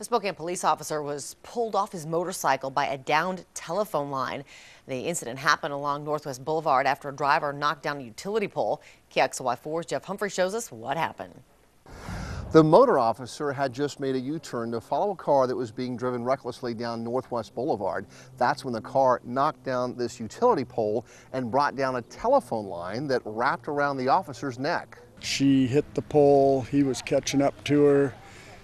The Spokane police officer was pulled off his motorcycle by a downed telephone line. The incident happened along Northwest Boulevard after a driver knocked down a utility pole. KXLY4's Jeff Humphrey shows us what happened. The motor officer had just made a U-turn to follow a car that was being driven recklessly down Northwest Boulevard. That's when the car knocked down this utility pole and brought down a telephone line that wrapped around the officer's neck. She hit the pole, he was catching up to her.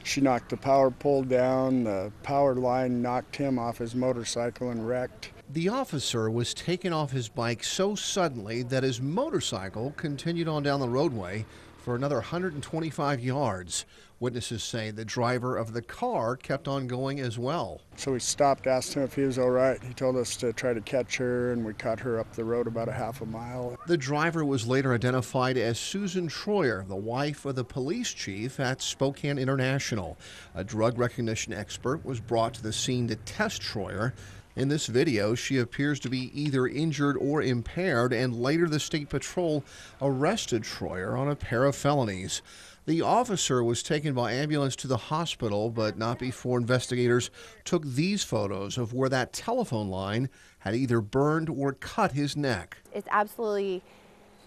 She knocked the power pole down, the power line knocked him off his motorcycle and wrecked. The officer was taken off his bike so suddenly that his motorcycle continued on down the roadway for another 125 yards. Witnesses say the driver of the car kept on going as well. So we stopped, asked him if he was all right. He told us to try to catch her, and we caught her up the road about a half a mile. The driver was later identified as Susan Troyer, the wife of the police chief at Spokane International. A drug recognition expert was brought to the scene to test Troyer. In this video, she appears to be either injured or impaired, and later the State Patrol arrested Troyer on a pair of felonies. The officer was taken by ambulance to the hospital, but not before investigators took these photos of where that telephone line had either burned or cut his neck. It's absolutely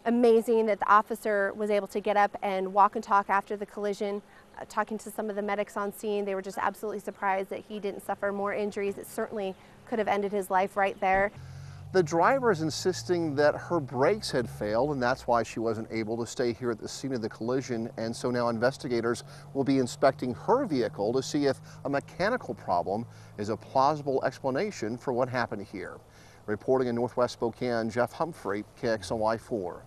amazing that the officer was able to get up and walk and talk after the collision. Uh, talking to some of the medics on scene, they were just absolutely surprised that he didn't suffer more injuries. It certainly could have ended his life right there. The driver is insisting that her brakes had failed and that's why she wasn't able to stay here at the scene of the collision. And so now investigators will be inspecting her vehicle to see if a mechanical problem is a plausible explanation for what happened here. Reporting in Northwest Spokane, Jeff Humphrey, KXLY 4.